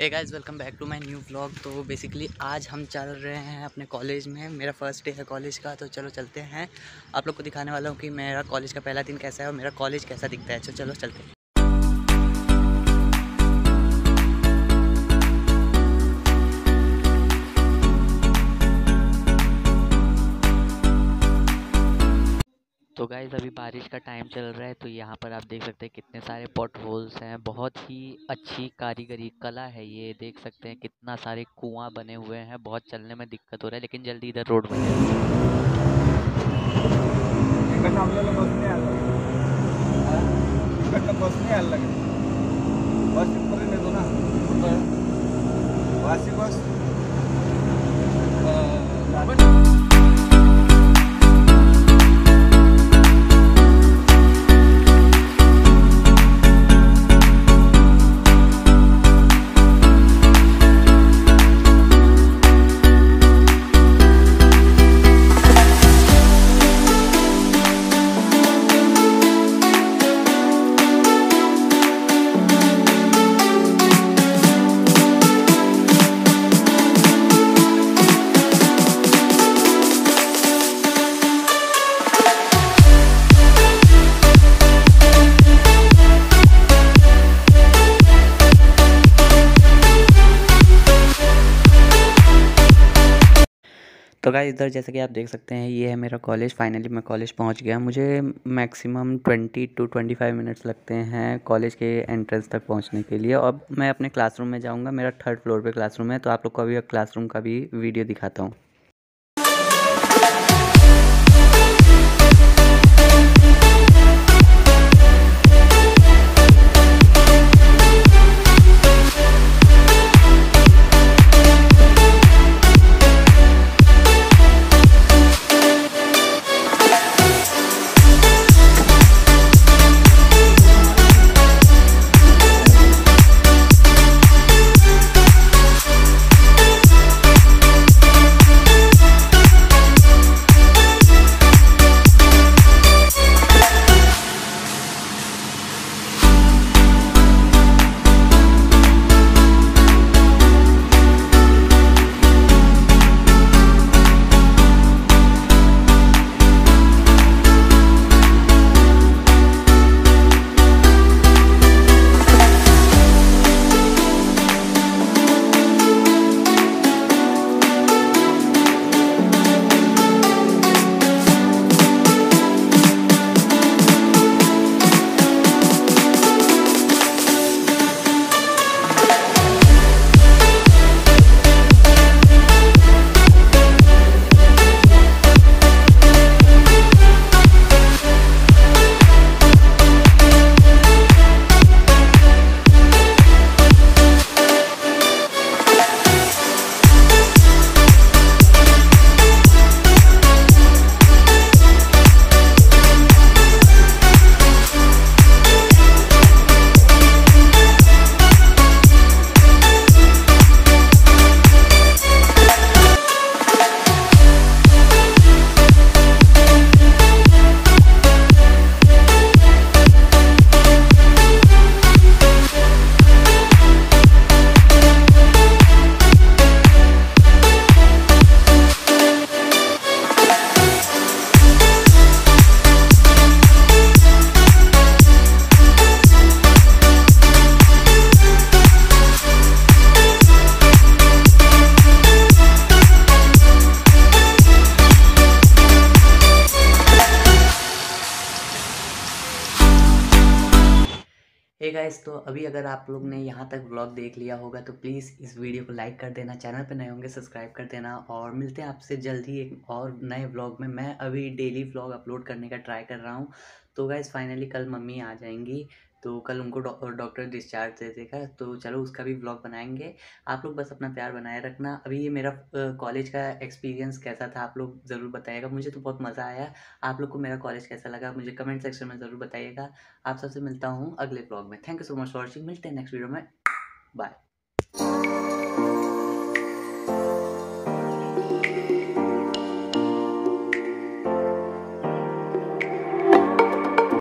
Hey guys welcome back to my new vlog तो basically आज हम चल रहे हैं अपने कॉलेज में। मेरा फ़र्स्ट डे है कॉलेज का तो चलो चलते हैं। आप लोग को दिखाने वाला हूँ कि मेरा कॉलेज का पहला दिन कैसा है और मेरा कॉलेज कैसा दिखता है। तो चलो चलते हैं। गाइज़ अभी बारिश का टाइम चल रहा है तो यहाँ पर आप देख सकते हैं कितने सारे पॉट होल्स हैं। बहुत ही अच्छी कारीगरी कला है ये देख सकते हैं कितना सारे कुआँ बने हुए हैं। बहुत चलने में दिक्कत हो रहा है लेकिन जल्दी इधर रोड बने। बस बस। तो गाइस इधर जैसे कि आप देख सकते हैं, ये है मेरा कॉलेज फाइनली मैं कॉलेज पहुँच गया. मुझे maximum twenty two twenty five minutes लगते हैं कॉलेज के एंट्रेंस तक पहुँचने के लिए. अब मैं अपने क्लासरूम में जाऊँगा. मेरा थर्ड फ्लोर पे क्लासरूम है. तो आप लोग को अभी क्लासरूम का भी वीडियो दिखाता हूँ. हे गाइस तो अभी अगर आप लोग ने यहाँ तक व्लॉग देख लिया होगा तो प्लीज़ इस वीडियो को लाइक कर देना चैनल पर नए होंगे सब्सक्राइब कर देना और मिलते हैं आपसे जल्द ही एक और नए ब्लॉग में। मैं अभी डेली व्लॉग अपलोड करने का ट्राई कर रहा हूँ। तो गाइस फाइनली कल मम्मी आ जाएँगी। तो कल उनको डॉक्टर डिस्चार्ज दे देगा तो चलो उसका भी ब्लॉग बनाएँगे। आप लोग बस अपना प्यार बनाए रखना। अभी ये मेरा कॉलेज का एक्सपीरियंस कैसा था आप लोग ज़रूर बताइएगा। मुझे तो बहुत मज़ा आया। आप लोग को मेरा कॉलेज कैसा लगा, मुझे कमेंट सेक्शन में ज़रूर बताइएगा। आप सबसे मिलता हूँ अगले ब्लॉग में। Thank you so much for watching मिलते हैं नेक्स्ट वीडियो में। बाय